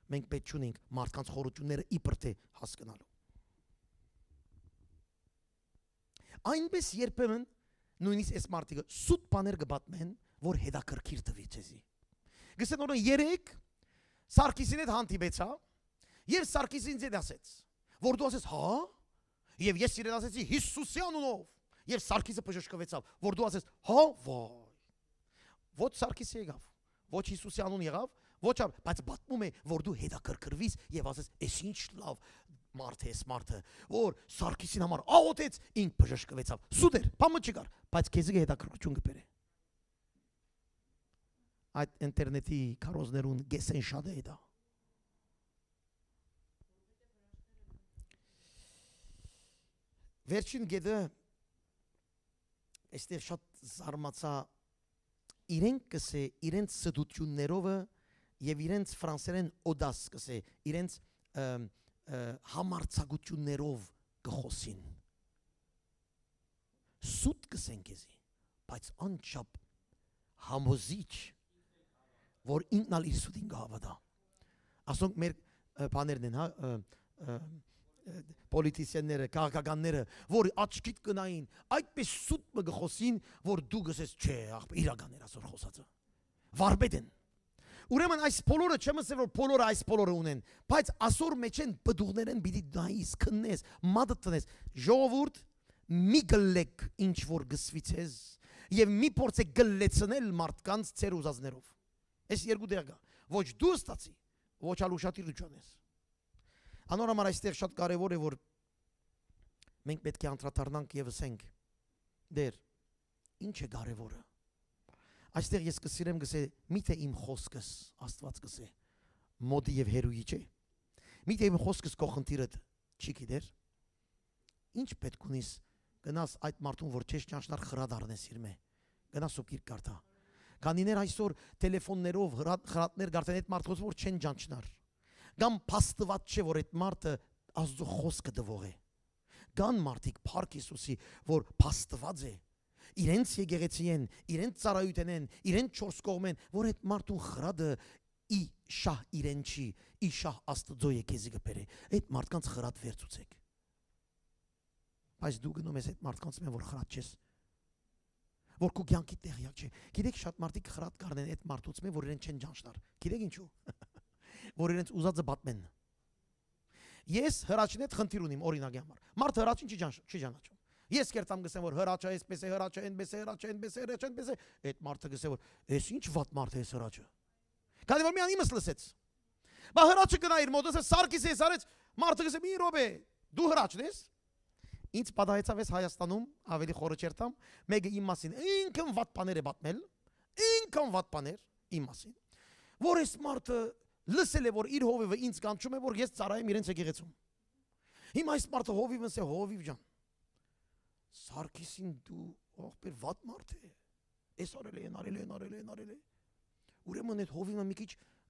Մենք պետք չունենք մարդկանց խորությունները իբր թե հասկանալու։ Այնպես երբեմն նույնիսկ այս մարդիկը սուտ բաներ կբատմեն, որ հետաքրքիր տվի ցեզի։ Գսեն օրը 3 Սարգիսին հետ հանդիպեցա, Եվ Սարգիսին ինձ ասեց, որ դու ասես, հա? Եվ ես իրեն ասեցի Հիսուսի անունով։ Եվ Սարգիսը բժշկվեցավ, որ դու ասես, հա, վայ։ Ոչ Սարգիսը եկավ, ոչ Հիսուսի անուն եղավ, ոչ ամ, բայց պատմում է, որ դու հետաքրքրվիս եւ ասես, «Էս ինչ լավ մարդ է, մարդը, որ Սարգիսին համար աղոթեց, ինք բժշկվեցավ»։ Սուտ էր, բամը չկար, բայց քեզի հետաքրքրություն կբերե։ Այդ ինտերնետի կարոզներուն գեսեն շատ է դա։ Վերջին գեդը այստեղ շատ զարմացա իրենք կսե իրենց սդություններով եւ իրենց ֆրանսերեն օդաս կսե իրենց համարցակություններով կխոսին սուտ կսեն քեզի բայց անչափ համոզիչ որ ինքնալ իր սուտին գավադա ասոնք մեր բաներն են հա պոլիտիկյանները, քաղաքականները, որ աչքիդ կնային, այդպես սուտ մը գխոսին, որ դու գսես, չէ, ախպ իրական էր ասոր խոսածը։ Վարպետ են։ Ուրեմն այս բոլորը չեմ ասել որ բոլորը այս բոլորը ունեն, բայց ասոր մեջ են բդուղներեն պիտի նայես, քննես, մատը տնես։ Ժողովուրդ մի գլեք ինչ որ գսվիցես եւ մի փորձե գլեցնել մարդկանց ծեր ուզածներով։ Այս երկու դեր կա։ Ոչ դու ստացի, ոչ ալ ուշադիր դու չանես։ Անորոմար այստեղ շատ կարևոր է որ մենք պետք է անդրադառնանք եւ ասենք դեր ինչ է կարևորը այստեղ ես կսիրեմ գսե միթե իմ խոսքս աստված գսե մոդի եւ հերույի չէ միթե իմ խոսքս քո խնդիրը չի գիտեր ինչ պետք ունիս գնաս այդ մարդուն որ չես ճանչնար խրադառնես իր մե գնաս ու գիր կարդա Կանիներ այսօր տելեֆոններով խրատներ գարտեն այդ մարդը որ չեն ճանչնար կամ փաստված չէ որ այդ մարդը աստծո խոսքը դվող է կան մարդիկ Փարք Հիսուսի, որ փաստված է իրենց եկեղեցի են, իրենց ծառայություն են, իրենց չորս կողմ են, որ այդ մարդուն խրադը ի շահ իրեն չի, ի շահ Աստծո եկեզի կբերե։ Այդ մարդկանց խրատ վերցուցեք։ Բայց դու գնում ես այդ մարդկանց մեն որ խրատ չես որ քո կյանքի տեղյակ չէ։ Գիտեք շատ մարդիկ խրատ կառնեն այդ մարդուց մեն որ իրեն չեն ճանչնար։ Գիտեք ինչու։ *laughs* որ իրենց ուզածը բատմեն։ Ես հրաչին հետ խնդիր ունիմ օրինակի համար։ Մարդը հրաչին չի չի ճանաչում։ Ես կերտամ գսեմ որ հրաչը այսպես է, հրաչը այնպես է, հրաչը այնպես է, հրաչը այնպես է։ Այդ մարդը գսե որ էս ինչ վատ մարդ է հրաչը։ Քանի որ մի անիմս լսեց։ Բա հրաչը գնա իր մոտը, սարքիս է սարեց, մարդը գսե մի ռոբե, դու հրաչն ես։ Ինչ պատահեցավ ես Հայաստանում, ավելի խորը չերտամ, մեկը իմ մասին ինքն վատ բաներ է պատմել, ինքն վատ բաներ իմ մասին։ Որ այս մարդը լսել է որ իր հովիվը ինձ կանչում է որ ես ծառայեմ իրենց եկեղեցում։ Հիմա այս մարդը հովիվն է հովիվ ջան։ Սարգիսին դու ողբեր վատ մարդ է։ Էս արել է, արել է, արել է, արել է։ Ուրեմն այդ հովիվը մի քիչ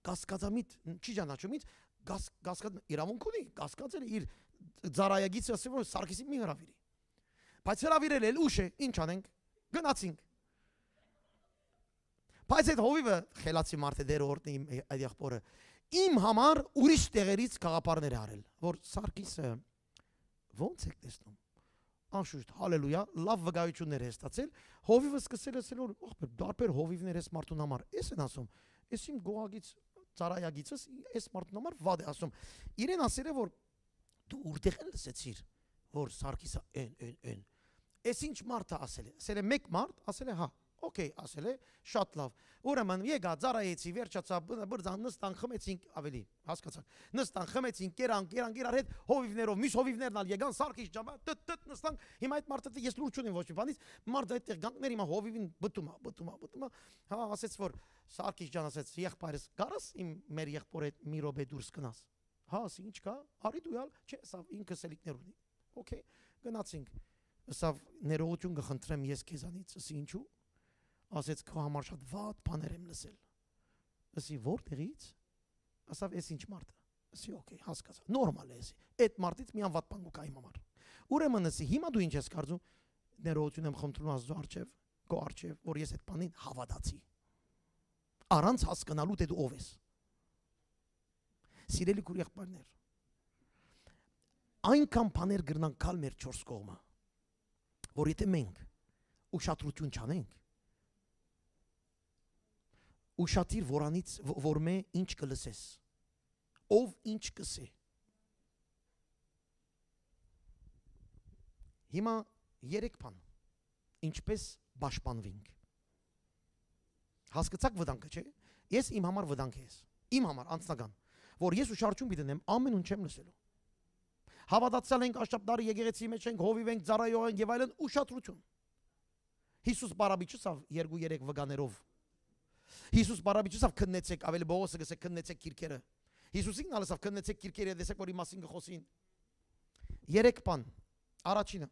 կասկածամիտ չի ճանաչում ինձ, կասկած իրավունք ունի, կասկածել իր ծառայագիցը ասել որ Սարգիսին մի հրավիրի։ Բայց հրավիրել էլ ուշ է, ինչ անենք։ Գնացինք։ Բայց այդ հովիվը խելացի մարդ է դեր օրտնի այդ եղբորը իմ համար ուրիշ տեղերից խաղապարներ արել, որ Սարգիսը ո՞նց եք տեսնում։ Անշուշտ, հալելույա, լավ վկայություններ է ստացել։ Հովիվը սկսել է ասել որ ախպեր, դարբեր հովիվներ էս մարդուն համար։ Էս են ասում։ Էս իմ գողագից ծառայագիցս էս մարդուն համար վատ է ասում։ Իրեն ասել է որ դու որտեղ ես լսեցիր որ Սարգիսը են են են։ Էս ինչ մարդը ասել է։ Ասել է մեկ մարդ, ասել է հա, Okay, ասել է, շատ լավ։ Ուրեմն եկա ծառայեցի, վերջացա, բրձան նստան խմեցինք, ավելի, հասկացաք։ Նստան խմեցինք, կերան, կերան, իրար հետ հովիվներով, միշտ հովիվներն ալ եկան, սարքիչ ջամա, տտ տտ նստան։ Հիմա այդ մարդը ես լուր չունեմ ոչ մի բանից, մարդը այդտեղ գանկներ հիմա հովիվին բտումա, բտումա, բտումա։ Հա, ասեց որ սարքիչ ջան ասեց, եղբայրս գարս իմ մեր եղբոր հետ մի րոպե դուրս գնաս։ Հա, ասի ինչ կա։ Արի դու յալ, չէ, սա ինքս էլիկներ ունի։ Okay, գնացինք։ Սա ներողություն կխնդրեմ ես քեզանից, ասի ինչու ասեց քո համար շատ վատ բաներ եմ լսել։ Ասի որտեղից։ Ասավ էս ինչ մարդ է։ Ասի օքեյ, հասկացա։ Նորմալ է էսի։ Այդ մարդից մի անվատ բան կա իմ համար։ Ուրեմն ասի հիմա դու ինչ ես կարծում։ Ներողություն եմ խնդրում Աստծո արչև, քո արչև, որ ես այդ բանին հավատացի։ Առանց հասկանալու թե դու ով ես։ Սիրելի քուր եղբայրներ։ Այնքան բաներ գրնան կալ մեր 4 կողմը, որ եթե մենք ուշադրություն չանենք, ուշադիր որանից որ մե ինչ կլսես ով ինչ կսե հիմա երեք բան ինչպես պաշտպանվինք հասկացաք վտանգը չէ ես իմ համար վտանգ ես իմ համար անձնական որ ես ուշադրություն պիտենեմ ամեն ինչ չեմ լսելու հավատացյալ ենք աշտապդարի եկեղեցի մեջ ենք հովիվ ենք ծառայող ենք եւ այլն ուշադրություն Հիսուս բարաբիճսավ 2-3 վգաներով Հիսուս բարաբիջսավ քննեցեք, ավելի Բողոսը գսե քննեցեք քիրքերը։ Հիսուսին ալսավ քննեցեք քիրքերը, դեսեք որի մասին գխոսին։ Երեք բան։ Առաջինը։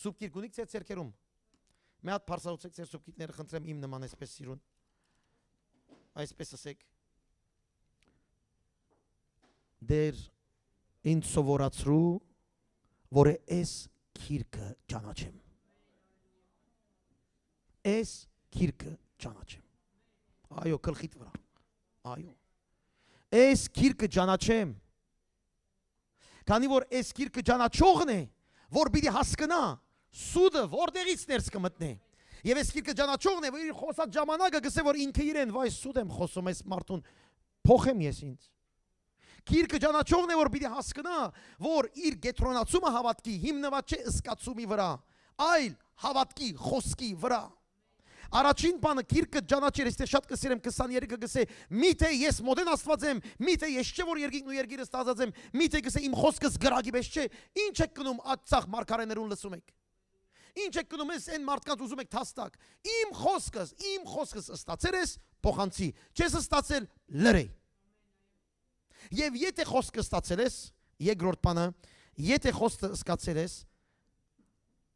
Սուբ քիրքունիկ ցեր ցերկերում։ Մի հատ բարձրացեք ցեր սուբ քիրքները խնդրեմ իմ նման այսպես սիրուն։ Այսպես ասեք։ Դեր ինձ սովորացրու, որ այս քիրքը ճանաչեմ այս քիրքը ճանաչեմ։ Այո, գլխիդ վրա։ Այո։ Այս քիրքը ճանաչեմ։ Քանի որ այս քիրքը ճանաչողն է, որ պիտի հասկանա սուդը որտեղից ներս կմտնի։ Եվ այս գիրքը ճանաչողն է, որ իր խոսած ժամանակը գսե որ ինքը իրեն վայ սուտ եմ խոսում այս մարդուն փոխեմ ես ինձ։ Գիրքը ճանաչողն է, որ պիտի հասկանա, որ իր գետրոնացումը հավատքի հիմնված չէ ըսկացումի վրա, այլ հավատքի խոսքի վրա։ Առաջին բանը քիրքը ճանաչել, ես շատ կսիրեմ 23-ը գսե, միթե ես մոդեն Աստված եմ, միթե ես չէ որ երկինքն ու երկիրը ստացած եմ, միթե գսե իմ խոսքս գրագի պես չէ, ինչ եք գնում ածախ մարգարեներուն լսում եք։ Ինչ եք գնում ես այն մարդկանց ուզում եք թաստակ։ Իմ խոսքս, իմ խոսքս ստացել ես փոխանցի, չես ստացել լրե։ Եվ եթե խոսքը ստացել ես, երկրորդ բանը, եթե խոսքը սկացել ես,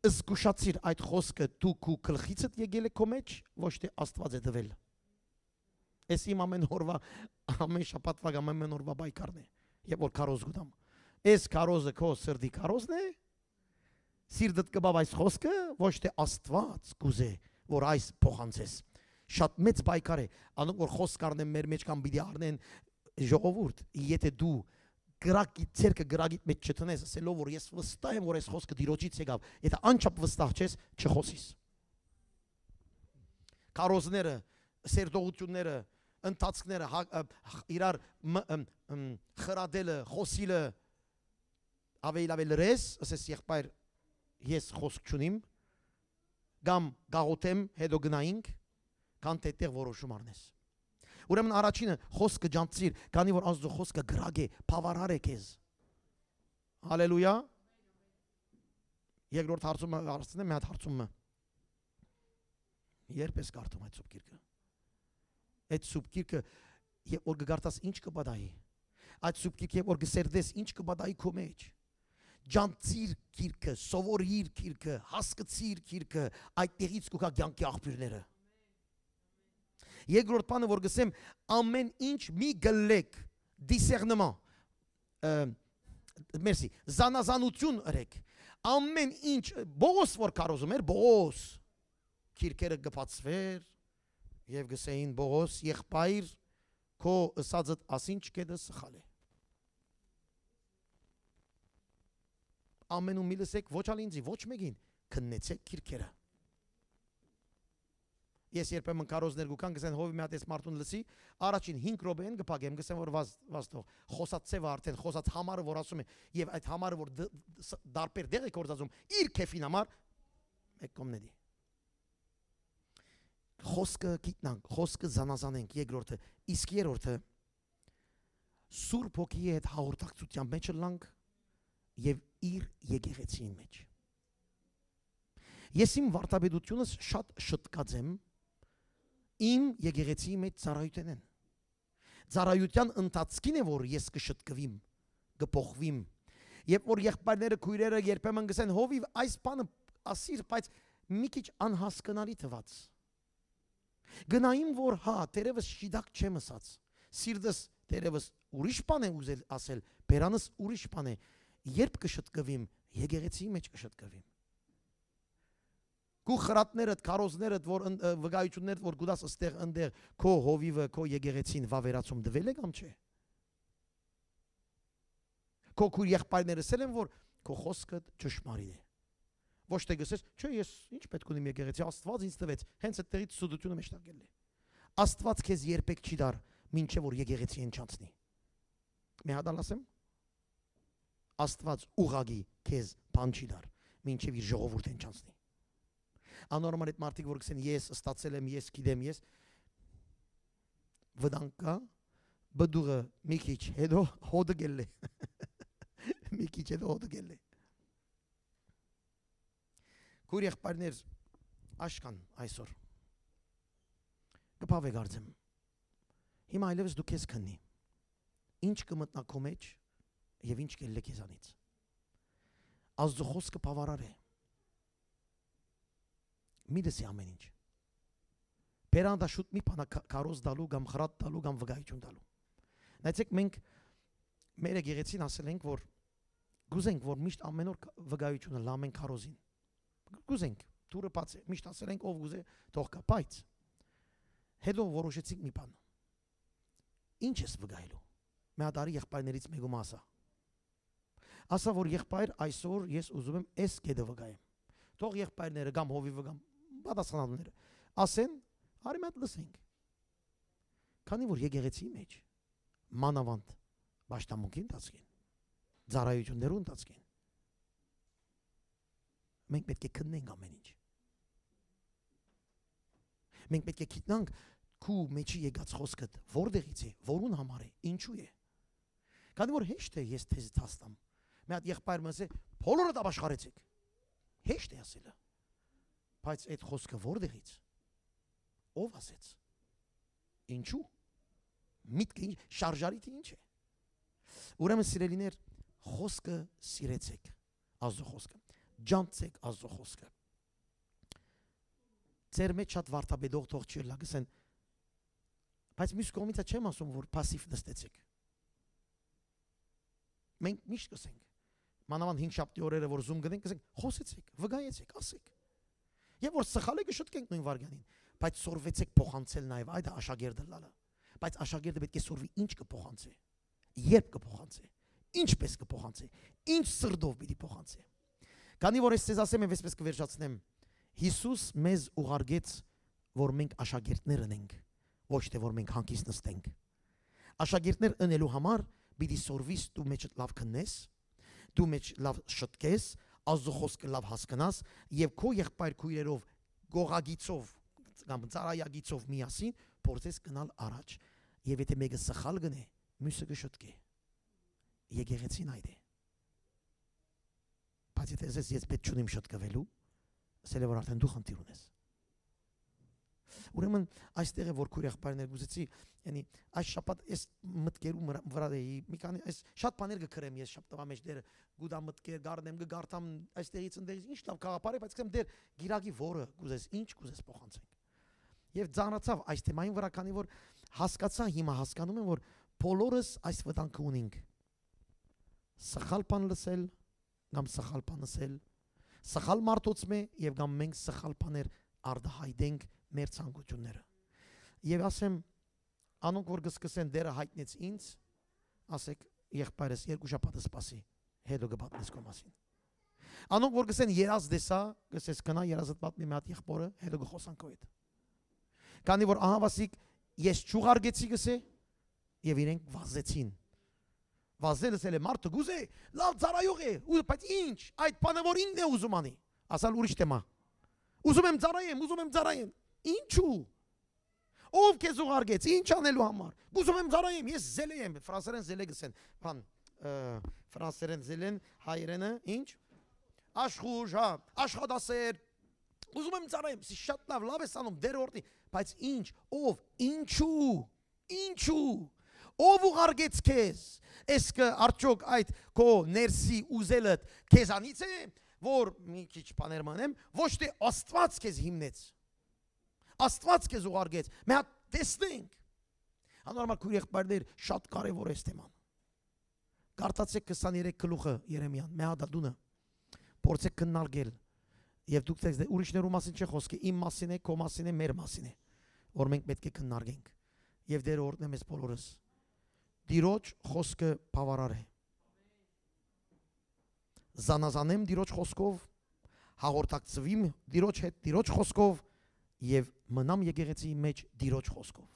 զգուշացիր այդ խոսքը դու քու գլխիցդ եկել է քո մեջ, ոչ թե Աստված է դվել։ Էս իմ ամեն օրվա ամեն շաբաթվա ամեն օրվա բայկարն է։ Եվ որ կարոզ գուտամ։ Էս կարոզը քո սրդի կարոզն է։ Սիրտդ կբավ այս խոսքը, ոչ թե Աստված կուզե, որ այս փոխանցես։ Շատ մեծ բայկար է, անոնք որ խոսք առնեն մեր մեջ կամ պիտի առնեն ժողովուրդ, եթե դու գրակի ցերկը գրագիտ մեջ չտնես, ասելով որ ես վստահ եմ որ այս խոսքը դիրոջից եկավ, եթե անչափ վստահ չես, չխոսիս։ Կարոզները, սերտողությունները, ընթացքները իրար խրադելը, խոսիլը ավելի լավ լրես, ասես եղբայր ես խոսք չունիմ, կամ գաղութեմ հետո գնայինք, կան տեղ որոշում առնես։ Ուրեմն առաջինը խոսքը ջանցիր, քանի որ Աստծո խոսքը գրագ է, բավարար է քեզ։ Հալելույա։ Երկրորդ հարցումը հարցնեմ, մի հատ հարցումը։ Երբ ես կարդում այդ սուբ գիրքը։ Այդ սուբ գիրքը եւ որ գարտաս ինչ կբադայի։ Այդ սուբ գիրքը որ գսերդես ինչ կբադայի քո մեջ ջանցիր գիրքը, սովորիր գիրքը, հասկացիր գիրքը, այդտեղից կուքա կյանքի աղբյուրները։ Երկրորդ բանը որ գսեմ ամեն ինչ մի գլեք discernement մերսի զանազանություն ըրեք ամեն ինչ բողոս որ կարոզում էր բողոս քիրքերը գբացվեր եւ գսեին բողոս եղբայր քո ըսածդ ասին չկեդը սխալ է ամենում մի լսեք ոչ ալ ինձի ոչ մեկին քննեցեք քիրքերը Ես երբեմն կարոզներ գուքան գսեն հովի մի հատ էս մարդուն լսի, առաջին 5 րոպեին կփակեմ, գսեն որ վազ վաստող խոսած ծևը արդեն խոսած համարը որ ասում է եւ այդ համարը որ դարբեր դեղ է կորզածում իր քեֆին համար մեկ կոմնեդի։ Խոսքը գիտնանք, խոսքը զանազանենք երկրորդը, իսկ երրորդը Սուրբ ոգի հետ հաղորդակցության մեջ լանք եւ իր եկեղեցին մեջ։ Ես իմ վարտաբեդությունս շատ շտկած եմ իմ եկեղեցի մեջ ծառայության են։ Ծառայության ընթացքին է որ ես կշտկվիմ, կփոխվիմ։ Երբ որ եղբայրները, քույրերը երբեմն գսեն հովիվ այս բանը ասիր, բայց մի քիչ անհասկանալի թվաց։ Գնայիմ որ հա, տերևս շիդակ չեմ ասած։ Սիրտս տերևս ուրիշ բան է ուզել ասել, բերանս ուրիշ բան է։ Երբ կշտկվիմ, եկեղեցի մեջ կշտկվիմ Քու խրատներդ, քարոզներդ, որ վկայություններդ, որ գուդաս ըստեղ ընդեղ քո հովիվը, քո եկեղեցին վավերացում դվել է կամ չէ։ Քո քուր եղբայրները ասել են, որ քո խոսքը ճշմարիտ է։ Ոչ թե գսես, չէ, ես ինչ պետք ունիմ եկեղեցի, Աստված ինձ տվեց, հենց այդտեղից սուդությունը մեջ տակել է։ Աստված քեզ երբեք չի դար, ինչե որ եկեղեցի ընչանցնի։ Մի հատ ասեմ։ Աստված ուղագի քեզ բան չի դար, ինչև իր ժողովուրդը ընչանցնի անորմալ այդ մարդիկ որ գսեն ես ստացել եմ, ես գիտեմ, ես վդանկա բդուղը մի քիչ հետո հոդը գելլե *laughs* մի քիչ հետո հոդը գելլե Քույր եղբայրներ աշկան այսօր կփավ եկարձեմ հիմա այլևս դու քեզ քննի ինչ կմտնա քո մեջ եւ ինչ կելլե քեզանից Աստծո խոսքը բավարար է մի դեսի ամեն ինչ։ Բերանდა շուտ մի բանա կարոզ դալու կամ խրատ դալու կամ վգայություն դալու։ Նայեցեք մենք մեր եկեղեցին ասել ենք որ գուզենք որ միշտ ամեն օր վգայությունը լամեն կարոզին։ Գուզենք դուրը բաց է միշտ ասել ենք ով գուզե թող կա բայց հետո որոշեցինք մի բան։ Ինչ ես վգայելու։ Մի հատ արի եղբայրներից մեկը մասա։ Ասա որ եղբայր այսօր ես ուզում եմ այս կեդը վգայեմ։ Թող եղբայրները կամ հովիվը կամ պատասխանատուները ասեն, արի մատ լսենք։ Քանի որ եկեղեցի մեջ մանավանդ ճշտամունքի ընթացքին, ծառայություններու ընթացքին մենք պետք է քննենք ամեն ինչ։ Մենք պետք է գիտնանք քու մեջի եկած խոսքը որտեղից է, որուն համար է, ինչու է։ Քանի որ հեշտ է ես թեզ տաստամ Մի հատ եղբայր մսե, բոլորը դա աշխարեցիք։ Հեշտ է ասելը։ Բայց այդ խոսքը որտեղից։ Ով ասեց։ Ինչու։ Միտքը ինչ շարժարիթը ինչ է։ Ուրեմն սիրելիներ, խոսքը սիրեցեք։ Աստծո խոսքը ջանցեք Աստծո խոսքը։ Ձեր մեջ շատ վարդապետող թող չի լա գսեն։ Բայց մյուս կողմից չեմ ասում, որ пассив նստեցեք։ Մենք միշտ կսենք։ Մանավանդ 5 շաբթի օրերը որ զում գնենք, կսենք, խոսեցեք, վգայեցեք, ասեք։ Եվ որ սխալ է կշտկենք նույն վարգանին, բայց սորվեցեք փոխանցել նաև այդ աշակերտը լալը։ Բայց աշակերտը պետք է սորվի ինչ կփոխանցի։ Երբ կփոխանցի։ Ինչպես կփոխանցի։ Ինչ սրդով պիտի փոխանցի։ Քանի որ ես ցեզ ասեմ եւ այսպես կվերջացնեմ, Հիսուս մեզ ուղարկեց, որ մենք աշակերտներ ունենք, ոչ թե որ մենք հանկիստ նստենք։ Աշակերտներ ունելու համար պիտի սորվիս դու մեջ լավ քննես, դու մեջ լավ շտկես, ազո խոսքը լավ հասկանաս եւ քո եղբայր քույրերով գողագիծով կամ ծարայագիծով միասին փորձես գնալ առաջ։ Եվ եթե մեկը սխալ գնե, մյուսը կշտկի։ Եկեղեցին այդ է։ Բայց եթե ես ես պետք չունիմ շտկվելու, ասել է որ արդեն դու խնդիր ունես։ Ուրեմն այստեղ է որ քույր եղբայրներ գուզեցի, yəni այս շաբաթ այս մտքերու վրա էի, մի քանի այս շատ բաներ կքրեմ ես շաբթվա մեջ դերը գուդա մտքեր գարնեմ գարտամ այստեղից ընդեղից ինչ լավ խաղապար է, բայց կսեմ դեր գիրակի որը գուզես, ինչ գուզես փոխանցենք։ Եվ ծանրացավ այս թեմային վրա, քանի որ հասկացա հիմա հասկանում եմ, որ բոլորս այս վտանգը ունենք։ Սխալ բան լսել, կամ սխալ բան ասել, սխալ մարդոցմե եւ կամ մենք սխալ բաներ արդահայտենք մեր ցանկությունները։ Եվ ասեմ, անոնք որ կսկսեն դերը հայտնեց ինձ, ասեք եղբայրս երկու շաբաթ սպասի, հետո կպատնես քո մասին։ Անոնք որ կսեն երազ դեսա, կսես կնա երազդ պատմի մի հատ եղբորը, հետո կխոսան քո հետ։ Քանի որ ահավասիկ ես ճուղարգեցի գսե եւ իրենք վազեցին վազելս էլ է մարդը գուզե լավ ծարայող է ու բայց ինչ այդ բանը որ ինքն է ուզում անի ասալ ուրիշ թեմա ուզում եմ ծարայեմ ուզում եմ ծարայեմ ինչու ով քեզ ուղարկեց ինչ անելու համար ուզում եմ ծարայեմ ես զելե եմ ֆրանսերեն զելե գսեն բան ֆրանսերեն զելեն հայերենը ինչ աշխուժ հա աշխատասեր ուզում եմ ծարայեմ շատ լավ լավ է սանում դեր օրդի բայց ինչ ով ինչու ինչու ով ուղարկեց քեզ Էս կը արդյոք այդ քո ներսի ուզելդ քեզանից է, որ մի քիչ բաներ մանեմ, ոչ թե Աստված քեզ հիմնեց։ Աստված քեզ ուղարկեց։ Մի հատ տեսնենք։ Անորմալ քույր եղբայրներ շատ կարևոր է թեման։ Գարտացեք 23 գլուխը Երեմիան, մի հատ դունը։ Փորձեք քննարկել։ Եվ դուք ցեք ուրիշներու մասին չի խոսքի, իմ մասին է, քո մասին է, մեր մասին է, որ մենք պետք է քննարկենք։ Եվ դեր օրհնեմ ես բոլորս Տիրոջ խոսքը բավարար է։ Զանազանեմ Տիրոջ խոսքով, հաղորդակցվիմ Տիրոջ հետ, Տիրոջ խոսքով եւ մնամ եկեղեցի մեջ Տիրոջ խոսքով։